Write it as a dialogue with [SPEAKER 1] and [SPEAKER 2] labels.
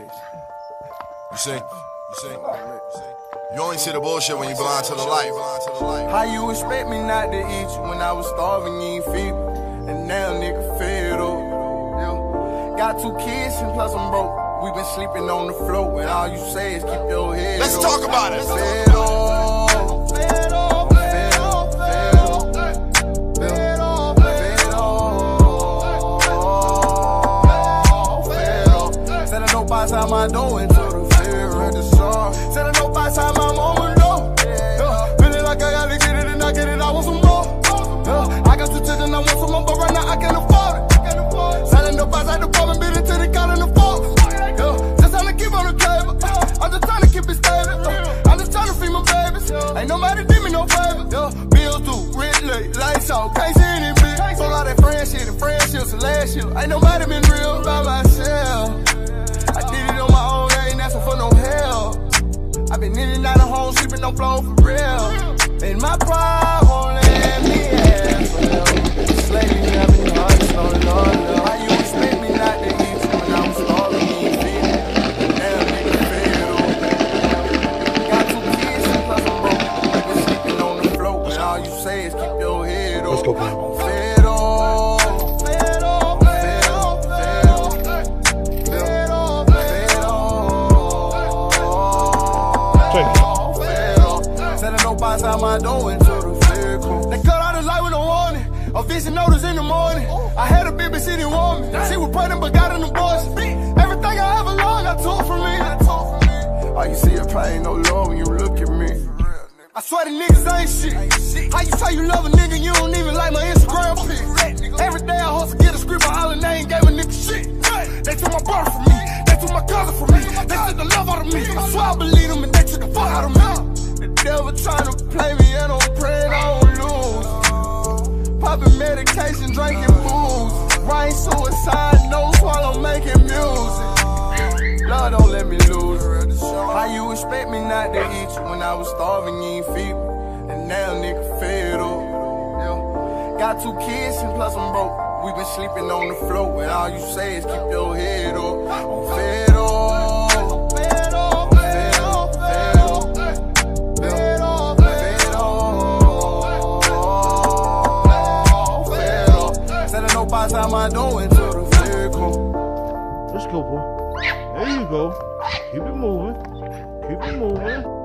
[SPEAKER 1] You see? You see? You only see the bullshit when you blind to the light.
[SPEAKER 2] How you expect me not to eat you when I was starving, you ain't feed me? And now nigga fed up. Got two kids and plus I'm broke. We been sleeping on the floor and all you say is keep your head
[SPEAKER 1] Let's
[SPEAKER 2] up.
[SPEAKER 1] talk about it.
[SPEAKER 2] I know by the time I do into the the song. Said I know by the time I'm on the low. Yeah. Feeling like I gotta get it and I get it, I want some more. Yeah. I got two children, I want some more, but right now I can't afford it. Selling up outside the apartment, beat it till they calling the phone. Yeah. Just trying to keep on the cable. I'm just trying to keep it stable. I'm just trying to feed my babies. Ain't nobody did me no favor. Yeah. Bills due, rent late, lights out, can't see any bitch. So all that friend shit and friendships and last year. Ain't nobody been real by myself. And out of home, sleeping on floor for real. And my pride won't let me have for help. Slave me, have any hearts, no lord, love. How you expect me not to eat when I was starving, you ain't feed up. Said I know by the time I do into the vehicle. They cut out the light with a warning. A vision notice in the morning. I had a baby warm me. She was pregnant but got an abortion. Everything I ever loved, I took from me. All you see is ain't no love when you look at me. I swear the niggas ain't shit. How you say you love a nigga, you don't even like my Instagram pic. Every day I hustle, get a script, I holler, they devil trying to play me and I'm praying I don't lose. Popping medication, drinking booze. Writing suicide notes while I'm making music. Lord, don't let me lose. How you expect me not to eat you when I was starving, you ain't feed me? And now nigga fed up. Got two kids and plus I'm broke. We been sleeping on the floor, and all you say is keep your head up. I'm fed up. Into the vehicle.
[SPEAKER 3] Let's go, boy. There you go. Keep it moving. Keep it moving.